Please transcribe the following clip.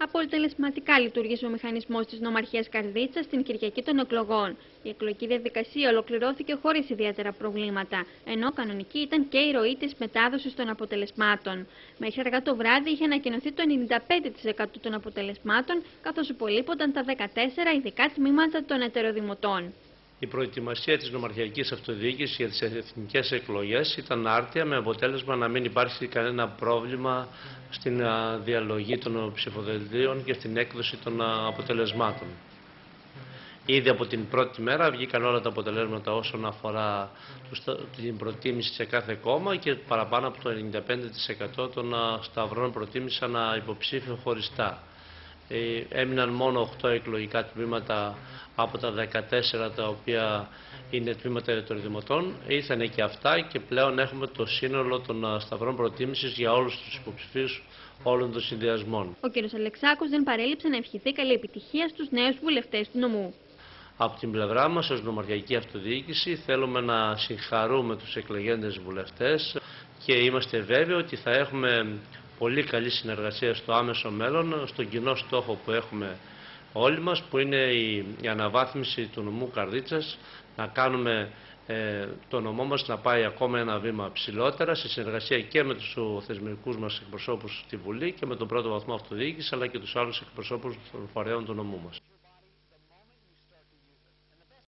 Απολυτελεσματικά λειτουργήσε ο μηχανισμός της Νομαρχίας Καρδίτσα στην Κυριακή των εκλογών. Η εκλογική διαδικασία ολοκληρώθηκε χωρίς ιδιαίτερα προβλήματα, ενώ κανονική ήταν και η ροή της μετάδοσης των αποτελεσμάτων. Μέχρι αργά το βράδυ είχε ανακοινωθεί το 95% των αποτελεσμάτων, καθώς υπολείπονταν τα 14 ειδικά τμήματα των ετεροδημοτών. Η προετοιμασία της νομαρχιακής αυτοδιοίκησης για τις εθνικές εκλογές ήταν άρτια με αποτέλεσμα να μην υπάρχει κανένα πρόβλημα στην διαλογή των ψηφοδελτίων και στην έκδοση των αποτελεσμάτων. Ήδη από την πρώτη μέρα βγήκαν όλα τα αποτελέσματα όσον αφορά την προτίμηση σε κάθε κόμμα και παραπάνω από το 95% των σταυρών προτίμησαν υποψήφιο χωριστά. Ε, έμειναν μόνο 8 εκλογικά τμήματα από τα 14 τα οποία είναι τμήματα των δημοτών. Ήρθαν και αυτά και πλέον έχουμε το σύνολο των σταυρών προτίμησης για όλους τους υποψηφίους όλων των συνδυασμών. Ο κ. Αλεξάκος δεν παρέλειψε να ευχηθεί καλή επιτυχία στους νέους βουλευτές του νομού. Από την πλευρά μας ως νομαρχιακή αυτοδιοίκηση θέλουμε να συγχαρούμε τους εκλεγέντες βουλευτές και είμαστε βέβαιοι ότι θα έχουμε πολύ καλή συνεργασία στο άμεσο μέλλον, στον κοινό στόχο που έχουμε όλοι μας, που είναι η, αναβάθμιση του νομού Καρδίτσας, να κάνουμε ε, το νομό μας να πάει ακόμα ένα βήμα ψηλότερα, σε συνεργασία και με τους θεσμικούς μας εκπροσώπους στη Βουλή και με τον πρώτο βαθμό αυτοδιοίκησης, αλλά και τους άλλους εκπροσώπους των φορέων του νομού μας.